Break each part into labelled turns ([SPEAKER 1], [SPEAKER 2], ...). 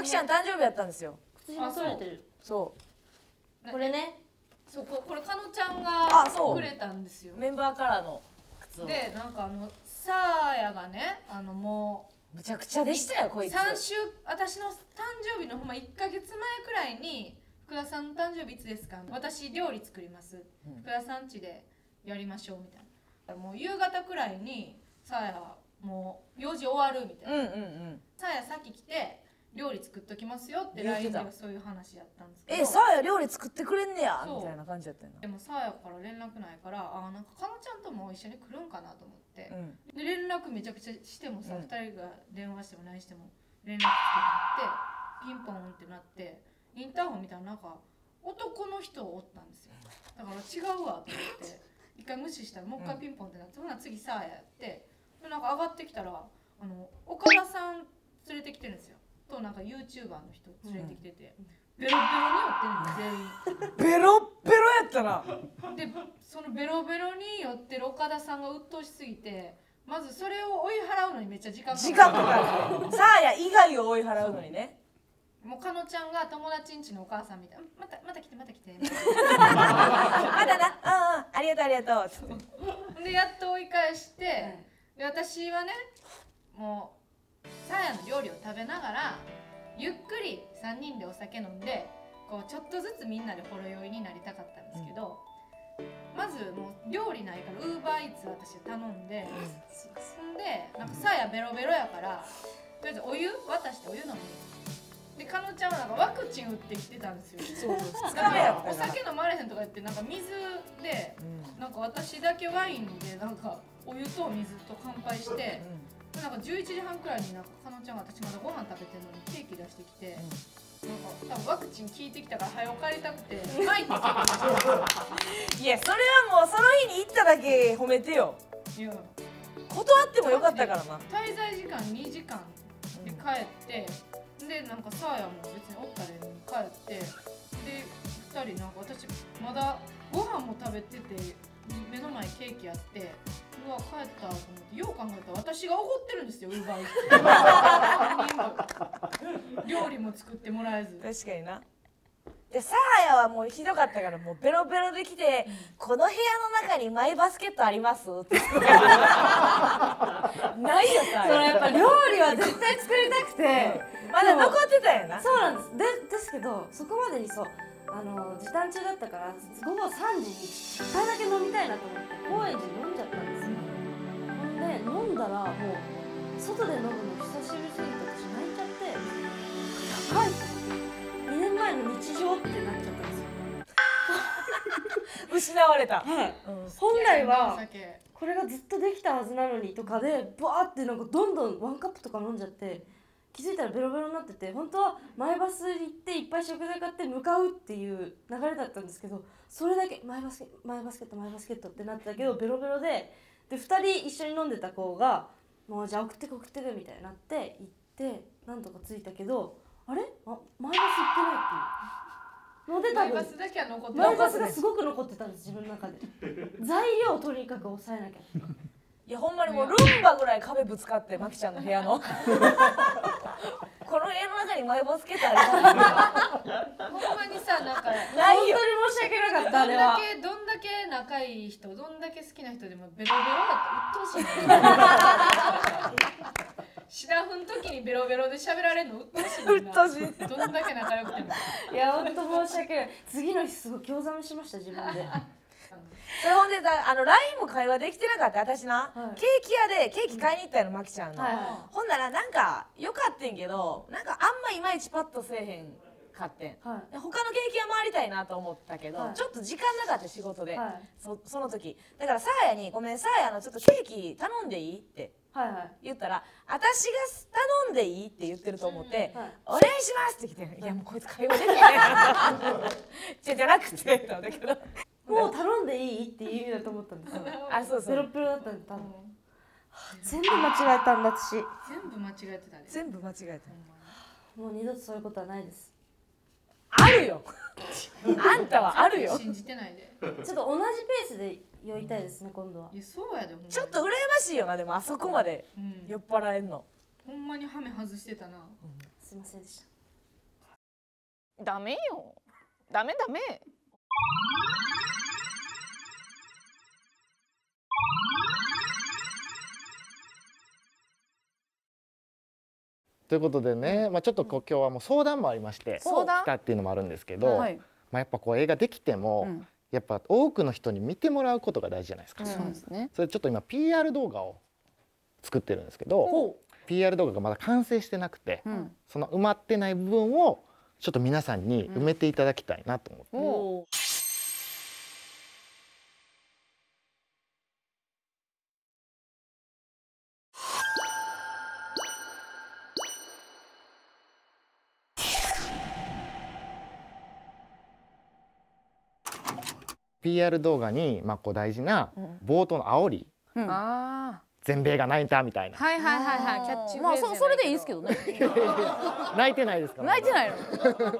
[SPEAKER 1] マキちゃん誕生日やったんですよ
[SPEAKER 2] 口が取れてる
[SPEAKER 1] そう。
[SPEAKER 2] これね
[SPEAKER 3] そここれかのちゃんがくれたんですよ
[SPEAKER 1] メンバーカラーの靴を
[SPEAKER 3] でなんかあのサーヤがねあのもう。
[SPEAKER 1] むちゃくちゃでしたよこいつ
[SPEAKER 3] 3週私の誕生日のほんま1か月前くらいに福田さんの誕生日いつですか私料理作ります、
[SPEAKER 1] う。ん
[SPEAKER 3] 福田さん家でやりましょう。みたいなもう。夕方くらいにさあやもう。用事終わるみたいな、
[SPEAKER 1] うんう。んう。ん
[SPEAKER 3] さあやさっき来て料理作っときますよって
[SPEAKER 1] 言って
[SPEAKER 3] LINE でそういう話やったんですけど。
[SPEAKER 1] えさあや料理作ってくれんねや。
[SPEAKER 3] そう。
[SPEAKER 1] みたいな感じだったよ
[SPEAKER 3] でもさあやから連絡ないからあなんかかのちゃんとも一緒に来るんかなと思って、
[SPEAKER 1] なうん。
[SPEAKER 3] で連絡めちゃくちゃしてもさ、
[SPEAKER 1] うん。
[SPEAKER 3] 2人が電話しても LINE しても連絡つけなくてピンポンってなってインターホン見たらなんか男の人おったんですよ。だから違うわと思って一回無視したらもう一回ピンポンってなって、ほな次さあやって。でなんか上がってきたらあの岡田さん連れてきてるんですよとなんか YouTuber の人連れてきてて、ベロベロに寄ってるんです全員
[SPEAKER 1] ベロッベロやったな
[SPEAKER 3] でそのベロベロに寄ってる岡田さんが鬱陶しすぎてまずそれを追い払うのにめっちゃ時間かかる。
[SPEAKER 1] 時間かかる。さあや以外を追い払うのにね。
[SPEAKER 3] もうかのちゃんが友達ん家のお母さんみたいな。またまた来てまた来て。
[SPEAKER 1] まだな。うんうん。ありがとうありがとう
[SPEAKER 3] でやっと追い返して、で私はねもうさやの料理を食べながらゆっくり3人でお酒飲んでこうちょっとずつみんなでほろ酔いになりたかったんですけど、まずもう料理ないからウーバーイーツ私頼んで、そんでなんかさやベロベロやからとりあえずお湯渡してお湯飲む。でかのちゃんはなんかワクチン打ってきてたんですよ。
[SPEAKER 1] そう2
[SPEAKER 3] だから
[SPEAKER 1] 日目やったから
[SPEAKER 3] お酒飲まれへんとか言ってなんか水で
[SPEAKER 1] うん。
[SPEAKER 3] なんか私だけワインでなんかお湯と水と乾杯してでなんか11時半くらいになんかかのちゃんが私まだご飯食べてるのにケーキ出してきて、なんか多分ワクチン効いてきたから早く帰りたくて巻いて
[SPEAKER 1] いやそれはもうその日に行っただけ褒めてよ。
[SPEAKER 3] いや。
[SPEAKER 1] 断ってもよかったからな。
[SPEAKER 3] 滞在時間2時間で帰って、でなんかサーヤも別におったらええのに帰ってで2人なんか私まだご飯も食べてて目の前にケーキあってうわ帰ったと思ってよう考えたら私がおごってるんですよウーバーイーツ。料理も作ってもらえず。
[SPEAKER 1] 確かにな。でサーヤはもうひどかったからもうベロベロで来て「この部屋の中にマイバスケットあります?」って。言ってないよサーヤ。
[SPEAKER 2] そのやっぱ料理は絶対作りたくて。
[SPEAKER 1] まだ残ってたよな。
[SPEAKER 2] そうなんです。でですけどそこまでにそう。あの時短中だったから午後3時に一杯だけ飲みたいなと思って高円寺に飲んじゃったん飲んだらもう外で飲むの久しぶりすぎて私泣いちゃってやばい。と思って2年前の日常ってなっちゃったんですよ。
[SPEAKER 1] 失われた、
[SPEAKER 2] はい。
[SPEAKER 1] うん。
[SPEAKER 2] 本来
[SPEAKER 3] お
[SPEAKER 2] は
[SPEAKER 3] 酒。
[SPEAKER 2] これがずっとできたはずなのにとかでバーってなんかどんどんワンカップとか飲んじゃって気づいたらベロベロになってて本当はマイバスに行っていっぱい食材買って向かうっていう流れだったんですけどそれだけマイバスケマイバスケットマイバスケットってなってたけどベロベロでで2人一緒に飲んでた子が「もうじゃあ送ってく送ってく」みたいになって行ってなんとか着いたけどあれ？あマイバス行ってないっていう。ので多分
[SPEAKER 3] マイバスだけは残って
[SPEAKER 2] マイバスがすごく残ってたんです自分の中で。材料をとにかく抑えなきゃ。
[SPEAKER 1] いやほんまにもうルンバぐらい壁ぶつかってマキちゃんの部屋の。この部屋の中にマイバスケットあります
[SPEAKER 3] ほんまにさなんか
[SPEAKER 1] ないよ
[SPEAKER 2] 本当に申し訳なかった
[SPEAKER 3] どんだ
[SPEAKER 2] あれは
[SPEAKER 3] けどんだけ仲いい人どんだけ好きな人でもベロベロだって鬱陶しいねシラフの時にベロベロで喋られるの鬱陶しいねんな。
[SPEAKER 1] 鬱陶しい。
[SPEAKER 3] どんだけ仲良くても。
[SPEAKER 2] いや本当申し訳ない。次の日すごい興ざめしました自分で。
[SPEAKER 1] それほんでさあの LINE も会話できてなかった私な、
[SPEAKER 2] はい。
[SPEAKER 1] ケーキ屋でケーキ買いに行ったのマキちゃんの、
[SPEAKER 2] はいは
[SPEAKER 1] ほんならなんかよかってんけどなんかあんまいまいちパッとせえへんかってん
[SPEAKER 2] はい。
[SPEAKER 1] で他のケーキ屋回りたいなと思ったけど、
[SPEAKER 2] はい。
[SPEAKER 1] ちょっと時間なかった仕事で、
[SPEAKER 2] はい。
[SPEAKER 1] そその時。だからサーヤに「ごめんサーヤあのちょっとケーキ頼んでいい?」って
[SPEAKER 2] はいはい。
[SPEAKER 1] 言ったら「私が頼んでいい?」って言ってると思って「
[SPEAKER 2] はい
[SPEAKER 1] お願いします」って来て「いやもうこいつ会話できないな」じゃじゃなくてなんだけ。ど
[SPEAKER 2] もう頼んでいい？っていう意味だと思ったんですよ。
[SPEAKER 1] あそうそう。
[SPEAKER 2] ペロペロだったんで多分。全部間違えたんだ私。
[SPEAKER 3] 全部間違えてたで
[SPEAKER 1] 全部間違えた。
[SPEAKER 2] もう二度とそういうことはないです
[SPEAKER 1] あるよ。あんたはあるよ。
[SPEAKER 3] 信じてないで。
[SPEAKER 2] ちょっと同じペースで酔いたいですね今度は。い
[SPEAKER 3] やそうやでほんまに。
[SPEAKER 1] ちょっと羨ましいよなでもあそこまで。
[SPEAKER 3] うん。
[SPEAKER 1] 酔っ払えんの。
[SPEAKER 3] ほんまにハメ外してたな。
[SPEAKER 2] すいませんでし
[SPEAKER 4] ダメよ。ダメダメ
[SPEAKER 5] ということでね、まあ、ちょっとこう今日はもう相談もありまして来たっていうのもあるんですけど、
[SPEAKER 4] はい。
[SPEAKER 5] まあ、やっぱこう映画できても、
[SPEAKER 4] うん。
[SPEAKER 5] やっぱ多くの人に見てもらうことが大事じゃないですか。
[SPEAKER 4] そうですね。
[SPEAKER 5] それちょっと今 PR 動画を作ってるんですけど PR 動画がまだ完成してなくて、
[SPEAKER 4] うん。
[SPEAKER 5] その埋まってない部分をちょっと皆さんに埋めていただきたいなと思って、PR 動画にまあこう大事な冒頭の煽り、
[SPEAKER 4] あ
[SPEAKER 5] 全米が泣いたみたいな。
[SPEAKER 4] あはいはいはいはい。キャッチ
[SPEAKER 1] まあそそれでいいですけどね。
[SPEAKER 5] 泣いてないですから。
[SPEAKER 1] 泣いてないの？全米が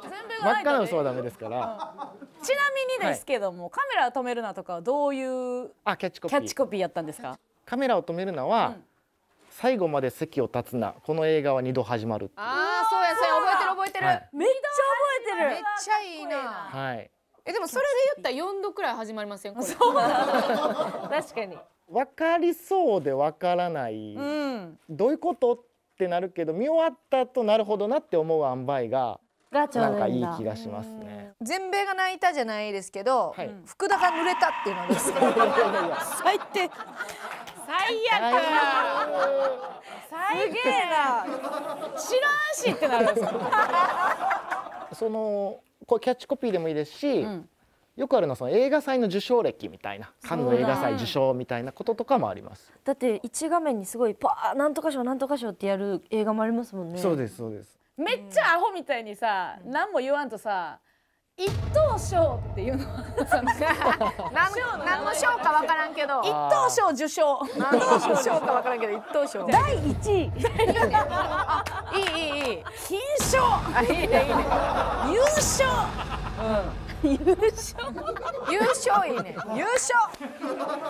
[SPEAKER 5] 真っ赤な嘘はダメですから。
[SPEAKER 1] ちなみにですけども、カメラ止めるなとかはどういう
[SPEAKER 5] あキャッチコピ
[SPEAKER 1] キャ
[SPEAKER 5] ー
[SPEAKER 1] ッチコピーやったんですか？
[SPEAKER 5] カメラを止めるのは、最後まで席を立つな。この映画は二度始まる
[SPEAKER 4] ああそうやそうや。覚えてる覚えてる、
[SPEAKER 5] はい。
[SPEAKER 2] めっちゃ覚えてる。
[SPEAKER 4] めっちゃいいな。
[SPEAKER 5] はい
[SPEAKER 4] えでもそれで言ったら4度くらい始まりません？これ。
[SPEAKER 1] 確かに。
[SPEAKER 5] 分かりそうで分からない、
[SPEAKER 1] うん。
[SPEAKER 5] どういうことってなるけど見終わったとなるほどなって思う塩梅が
[SPEAKER 2] が
[SPEAKER 5] な
[SPEAKER 2] んどいいんだ。
[SPEAKER 5] いい気がしますね。
[SPEAKER 3] 全米が泣いたじゃないですけど、
[SPEAKER 5] はい。
[SPEAKER 3] 福田が濡れたっていうのですか？
[SPEAKER 1] 最低。最悪。すげえな知らんしってなるんですか
[SPEAKER 5] そのこれキャッチコピーでもいいですし、
[SPEAKER 1] ん。
[SPEAKER 5] よくあるのはその映画祭の受賞歴みたいなカンヌ映画祭受賞みたいなこととかもあります。
[SPEAKER 2] だって一画面にすごいパーなんとか賞なんとか賞ってやる映画もありますもんね。
[SPEAKER 5] そうですそうです。
[SPEAKER 1] めっちゃアホみたいにさ何も言わんとさ一等賞っていうのは
[SPEAKER 3] 何の賞かわからんけど
[SPEAKER 1] 一等賞受賞。
[SPEAKER 3] 何の賞かわからんけど一等賞。
[SPEAKER 2] 第一位
[SPEAKER 3] いいいいいいい
[SPEAKER 1] 金賞
[SPEAKER 3] あいいね。いいね
[SPEAKER 1] 優勝。
[SPEAKER 3] 優勝。いいね優勝。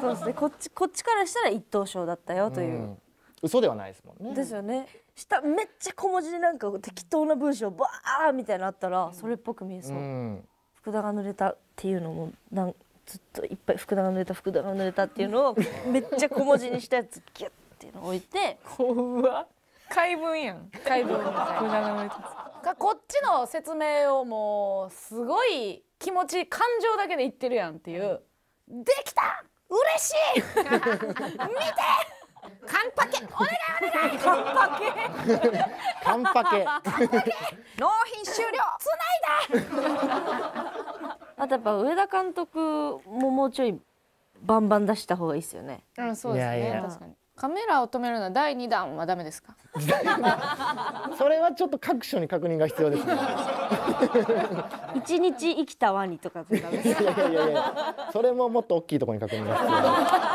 [SPEAKER 2] そうですね。こっちこっちからしたら一等賞だったよという、
[SPEAKER 5] ん嘘ではないですもんね。
[SPEAKER 2] ですよね。下めっちゃ小文字でなんか適当な文章バーみたいなのあったらそれっぽく見えそう、
[SPEAKER 5] うん。
[SPEAKER 2] 福田が濡れたっていうのもなんずっといっぱい福田が濡れた福田が濡れたっていうのをめっちゃ小文字にしたやつギュッっていうのを置いて。
[SPEAKER 1] 怖怪文やん。怪文。みたいなかこっちの説明をもうすごい気持ち感情だけで言ってるやんっていう。できた！嬉しい！見て！カンパケお願いお願い！カンパケ
[SPEAKER 5] カンパケ。
[SPEAKER 3] 納品終了！
[SPEAKER 2] あとやっぱ上田監督ももうちょいバンバン出した方がいいですよね。
[SPEAKER 4] うんそうですね。確かにカメラを止めるのは第2弾はダメですか？
[SPEAKER 5] それはちょっと各所に確認が必要ですね。
[SPEAKER 2] 一日生きたワニとかってダメです
[SPEAKER 5] いやいやいやいや。それももっと大きいところに確認が必要です。